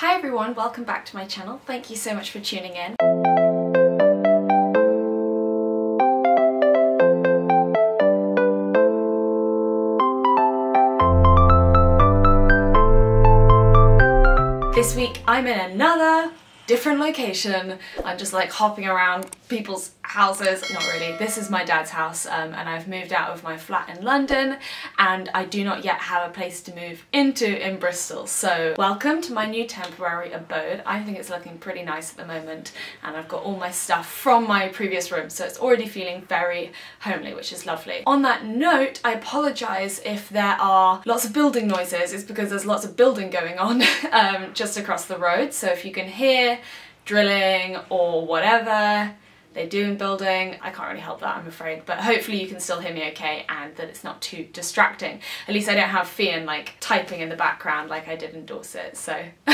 Hi everyone, welcome back to my channel. Thank you so much for tuning in. This week I'm in another different location. I'm just like hopping around people's houses. Not really. This is my dad's house um, and I've moved out of my flat in London and I do not yet have a place to move into in Bristol. So welcome to my new temporary abode. I think it's looking pretty nice at the moment and I've got all my stuff from my previous room so it's already feeling very homely which is lovely. On that note I apologise if there are lots of building noises. It's because there's lots of building going on um, just across the road so if you can hear drilling or whatever they do in building. I can't really help that, I'm afraid, but hopefully you can still hear me okay and that it's not too distracting. At least I don't have Fian like typing in the background like I did in Dorset, so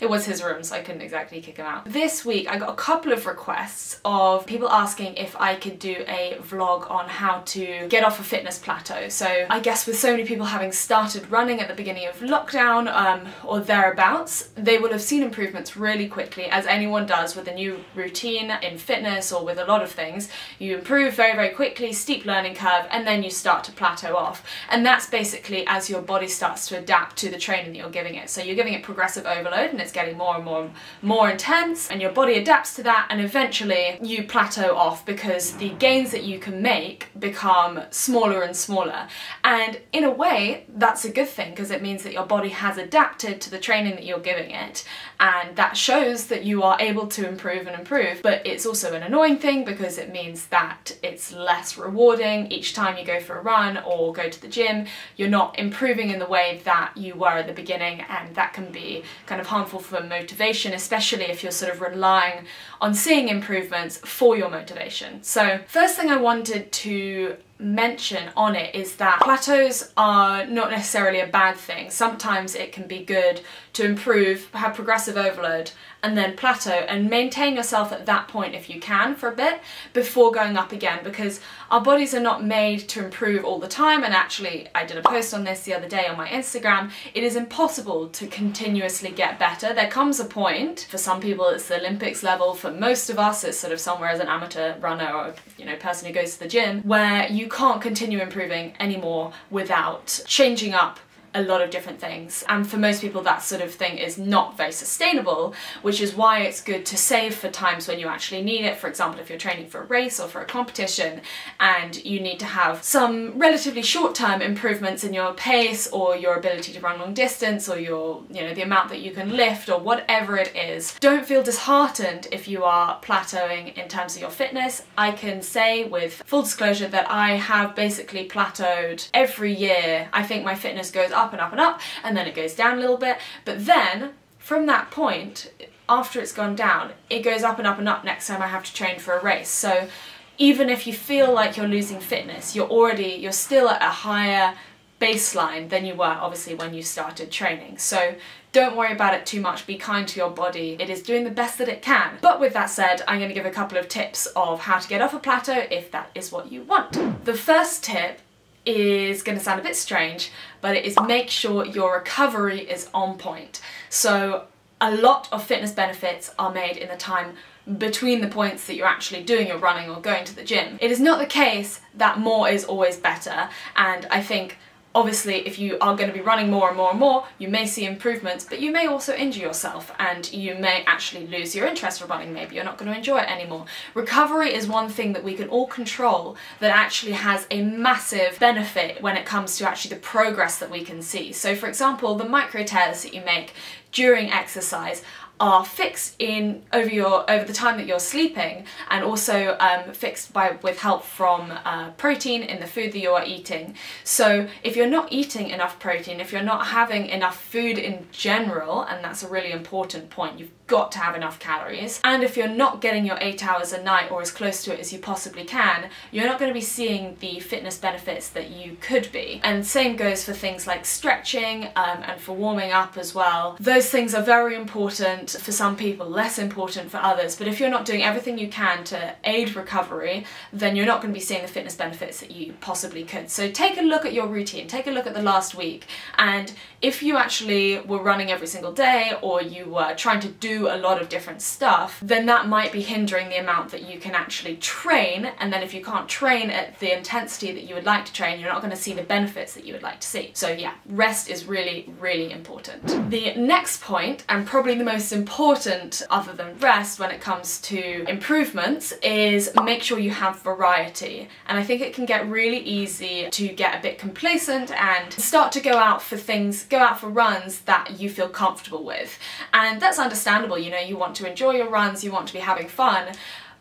it was his room, so I couldn't exactly kick him out. This week I got a couple of requests of people asking if I could do a vlog on how to get off a fitness plateau. So I guess with so many people having started running at the beginning of lockdown um, or thereabouts, they will have seen improvements really quickly, as anyone does with a new routine in fitness fitness or with a lot of things, you improve very, very quickly, steep learning curve, and then you start to plateau off. And that's basically as your body starts to adapt to the training that you're giving it. So you're giving it progressive overload and it's getting more and more more intense and your body adapts to that and eventually you plateau off because the gains that you can make become smaller and smaller. And in a way, that's a good thing because it means that your body has adapted to the training that you're giving it and that shows that you are able to improve and improve, but it's also also an annoying thing because it means that it's less rewarding each time you go for a run or go to the gym. You're not improving in the way that you were at the beginning and that can be kind of harmful for motivation, especially if you're sort of relying on seeing improvements for your motivation. So first thing I wanted to mention on it is that plateaus are not necessarily a bad thing. Sometimes it can be good to improve, have progressive overload, and then plateau and maintain yourself at that point if you can for a bit before going up again because our bodies are not made to improve all the time. And actually I did a post on this the other day on my Instagram. It is impossible to continuously get better. There comes a point for some people it's the Olympics level. For most of us it's sort of somewhere as an amateur runner or you know person who goes to the gym where you can't continue improving anymore without changing up a lot of different things. And for most people that sort of thing is not very sustainable which is why it's good to save for times when you actually need it. For example if you're training for a race or for a competition and you need to have some relatively short-term improvements in your pace or your ability to run long distance or your you know the amount that you can lift or whatever it is don't feel disheartened if you are plateauing in terms of your fitness. I can say with full disclosure that I have basically plateaued every year. I think my fitness goes up and up and up, and then it goes down a little bit. But then, from that point, after it's gone down, it goes up and up and up next time I have to train for a race. So even if you feel like you're losing fitness, you're already, you're still at a higher baseline than you were obviously when you started training. So don't worry about it too much, be kind to your body. It is doing the best that it can. But with that said, I'm going to give a couple of tips of how to get off a plateau if that is what you want. The first tip is going to sound a bit strange, but it is make sure your recovery is on point. So a lot of fitness benefits are made in the time between the points that you're actually doing your running or going to the gym. It is not the case that more is always better and I think Obviously, if you are going to be running more and more and more, you may see improvements, but you may also injure yourself and you may actually lose your interest for running. Maybe you're not going to enjoy it anymore. Recovery is one thing that we can all control that actually has a massive benefit when it comes to actually the progress that we can see. So for example, the micro tears that you make during exercise are fixed in over your over the time that you're sleeping and also um, fixed by with help from uh, protein in the food that you are eating. So if you're not eating enough protein if you're not having enough food in general and that's a really important point you've got to have enough calories. And if you're not getting your eight hours a night or as close to it as you possibly can you're not going to be seeing the fitness benefits that you could be. And same goes for things like stretching um, and for warming up as well. Those things are very important important for some people, less important for others. But if you're not doing everything you can to aid recovery, then you're not going to be seeing the fitness benefits that you possibly could. So take a look at your routine, take a look at the last week, and if you actually were running every single day or you were trying to do a lot of different stuff, then that might be hindering the amount that you can actually train. And then if you can't train at the intensity that you would like to train, you're not going to see the benefits that you would like to see. So yeah, rest is really, really important. The next point, and probably the most important other than rest when it comes to improvements, is make sure you have variety. And I think it can get really easy to get a bit complacent and start to go out for things go out for runs that you feel comfortable with. And that's understandable, you know, you want to enjoy your runs, you want to be having fun,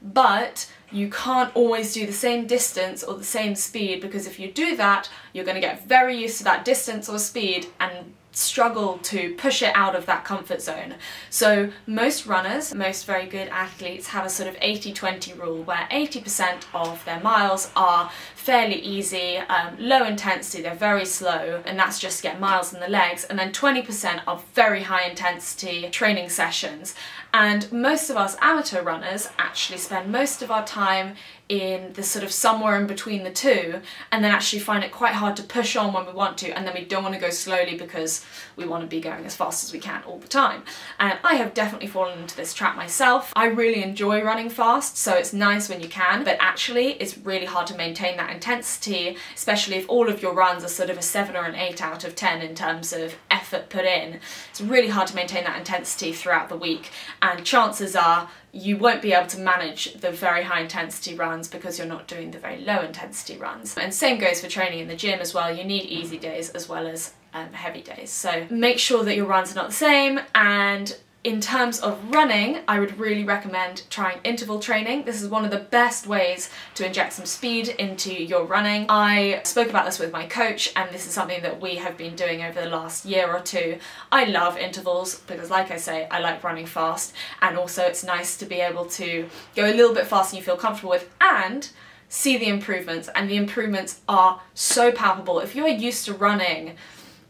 but you can't always do the same distance or the same speed because if you do that, you're going to get very used to that distance or speed and struggle to push it out of that comfort zone. So most runners, most very good athletes have a sort of 80-20 rule where 80% of their miles are fairly easy, um, low intensity, they're very slow, and that's just get miles in the legs, and then 20% are very high intensity training sessions. And most of us amateur runners actually spend most of our time in the sort of somewhere in between the two and then actually find it quite hard to push on when we want to and then we don't want to go slowly because we want to be going as fast as we can all the time. And I have definitely fallen into this trap myself. I really enjoy running fast so it's nice when you can but actually it's really hard to maintain that intensity especially if all of your runs are sort of a 7 or an 8 out of 10 in terms of effort put in. It's really hard to maintain that intensity throughout the week and chances are you won't be able to manage the very high intensity runs because you're not doing the very low intensity runs. And same goes for training in the gym as well. You need easy days as well as um, heavy days. So make sure that your runs are not the same and in terms of running, I would really recommend trying interval training. This is one of the best ways to inject some speed into your running. I spoke about this with my coach and this is something that we have been doing over the last year or two. I love intervals because like I say, I like running fast and also it's nice to be able to go a little bit faster than you feel comfortable with and see the improvements and the improvements are so palpable. If you're used to running,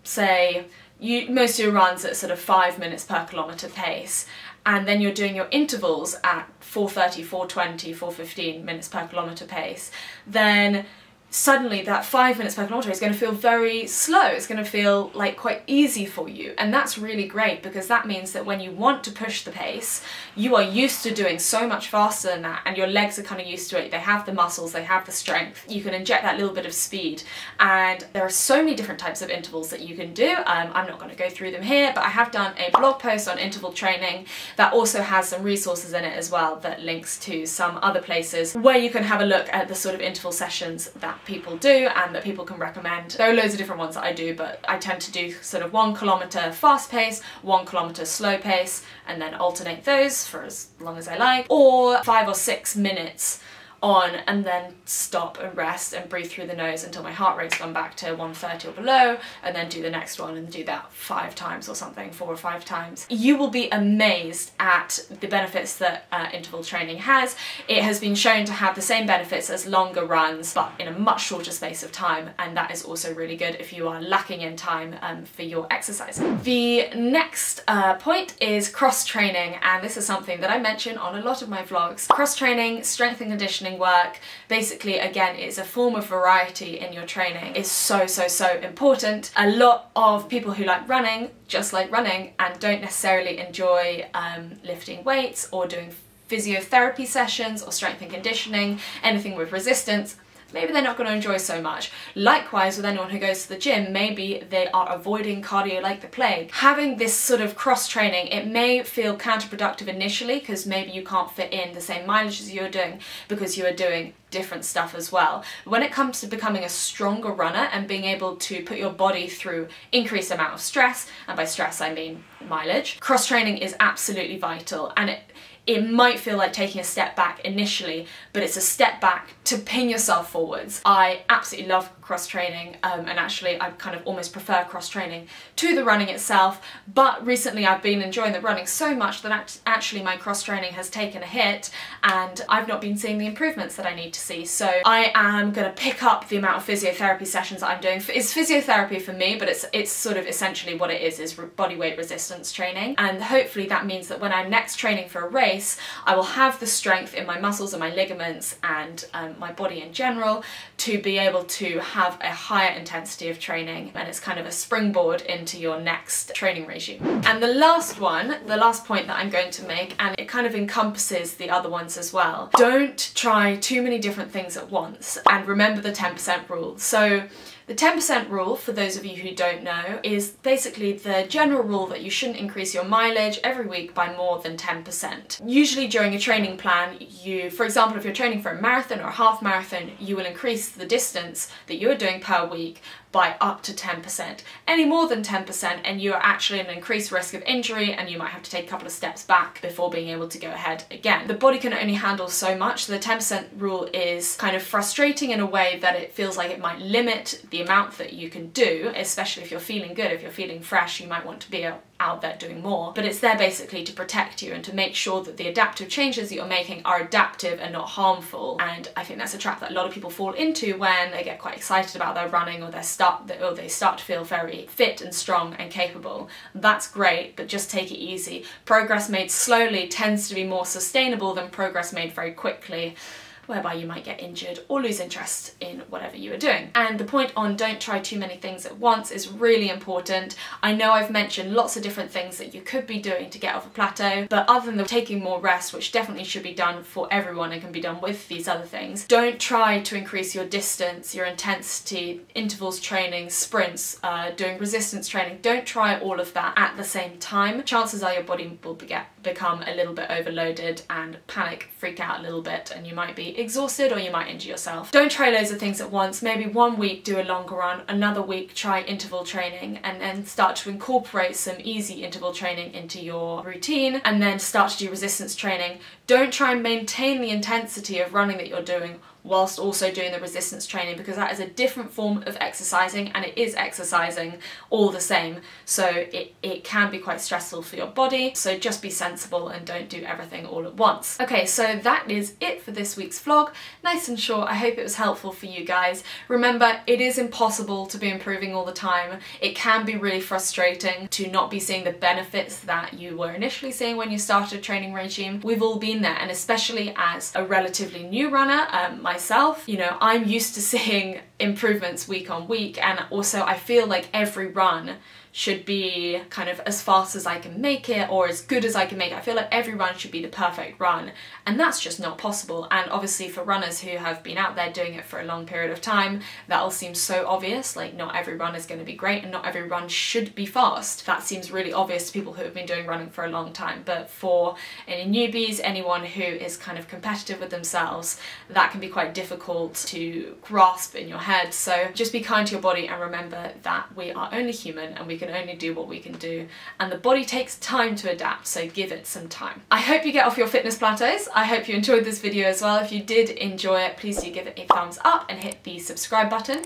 say, you most of your runs at sort of five minutes per kilometre pace and then you're doing your intervals at 430, 420, 415 minutes per kilometre pace, then suddenly that five minutes per kilometre is going to feel very slow. It's going to feel like quite easy for you. And that's really great because that means that when you want to push the pace, you are used to doing so much faster than that and your legs are kind of used to it. They have the muscles, they have the strength. You can inject that little bit of speed. And there are so many different types of intervals that you can do. Um, I'm not going to go through them here, but I have done a blog post on interval training that also has some resources in it as well that links to some other places where you can have a look at the sort of interval sessions that people do and that people can recommend. There are loads of different ones that I do, but I tend to do sort of one kilometre fast pace, one kilometre slow pace, and then alternate those for as long as I like, or five or six minutes on and then stop and rest and breathe through the nose until my heart rate's gone back to 130 or below and then do the next one and do that five times or something, four or five times. You will be amazed at the benefits that uh, interval training has. It has been shown to have the same benefits as longer runs but in a much shorter space of time and that is also really good if you are lacking in time um, for your exercise. The next uh, point is cross training and this is something that I mention on a lot of my vlogs. Cross training, strength and conditioning work. Basically, again, it's a form of variety in your training. It's so, so, so important. A lot of people who like running just like running and don't necessarily enjoy um, lifting weights or doing physiotherapy sessions or strength and conditioning, anything with resistance, maybe they're not going to enjoy so much. Likewise with anyone who goes to the gym, maybe they are avoiding cardio like the plague. Having this sort of cross training, it may feel counterproductive initially because maybe you can't fit in the same mileage as you're doing because you are doing different stuff as well. When it comes to becoming a stronger runner and being able to put your body through increased amount of stress, and by stress I mean mileage, cross training is absolutely vital and it it might feel like taking a step back initially, but it's a step back to pin yourself forwards. I absolutely love cross training um, and actually I kind of almost prefer cross training to the running itself, but recently I've been enjoying the running so much that actually my cross training has taken a hit and I've not been seeing the improvements that I need to see. So I am going to pick up the amount of physiotherapy sessions that I'm doing. It's physiotherapy for me, but it's it's sort of essentially what it is, is body weight resistance training. And hopefully that means that when I'm next training for a race, I will have the strength in my muscles and my ligaments and um, my body in general to be able to have a higher intensity of training. And it's kind of a springboard into your next training regime. And the last one, the last point that I'm going to make, and it kind of encompasses the other ones as well. Don't try too many different things at once and remember the 10% rule. So the 10% rule, for those of you who don't know, is basically the general rule that you shouldn't increase your mileage every week by more than 10%. Usually during a training plan, you, for example, if you're training for a marathon or a half marathon, you will increase the distance that you're doing per week by up to 10%. Any more than 10% and you are actually at an increased risk of injury and you might have to take a couple of steps back before being able to go ahead again. The body can only handle so much. The 10% rule is kind of frustrating in a way that it feels like it might limit the amount that you can do, especially if you're feeling good, if you're feeling fresh, you might want to be out there doing more. But it's there basically to protect you and to make sure that the adaptive changes that you're making are adaptive and not harmful. And I think that's a trap that a lot of people fall into when they get quite excited about their running or their start or they start to feel very fit and strong and capable. That's great, but just take it easy. Progress made slowly tends to be more sustainable than progress made very quickly whereby you might get injured or lose interest in whatever you are doing. And the point on don't try too many things at once is really important. I know I've mentioned lots of different things that you could be doing to get off a plateau, but other than the taking more rest, which definitely should be done for everyone and can be done with these other things, don't try to increase your distance, your intensity, intervals training, sprints, uh, doing resistance training. Don't try all of that at the same time. Chances are your body will become a little bit overloaded and panic, freak out a little bit, and you might be exhausted or you might injure yourself. Don't try loads of things at once. Maybe one week do a longer run, another week try interval training and then start to incorporate some easy interval training into your routine and then start to do resistance training. Don't try and maintain the intensity of running that you're doing whilst also doing the resistance training because that is a different form of exercising and it is exercising all the same so it, it can be quite stressful for your body so just be sensible and don't do everything all at once. Okay so that is it for this week's vlog. Nice and short, I hope it was helpful for you guys. Remember it is impossible to be improving all the time. It can be really frustrating to not be seeing the benefits that you were initially seeing when you started a training regime. We've all been there and especially as a relatively new runner, um, my myself. You know, I'm used to seeing improvements week on week and also I feel like every run should be kind of as fast as I can make it or as good as I can make it. I feel like every run should be the perfect run and that's just not possible and obviously for runners who have been out there doing it for a long period of time that'll seem so obvious like not every run is going to be great and not every run should be fast. That seems really obvious to people who have been doing running for a long time but for any newbies, anyone who is kind of competitive with themselves, that can be quite difficult to grasp in your head so just be kind to your body and remember that we are only human and we can can only do what we can do and the body takes time to adapt so give it some time. I hope you get off your fitness plateaus. I hope you enjoyed this video as well. If you did enjoy it please do give it a thumbs up and hit the subscribe button.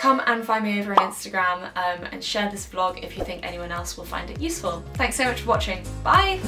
Come and find me over on Instagram um, and share this vlog if you think anyone else will find it useful. Thanks so much for watching. Bye!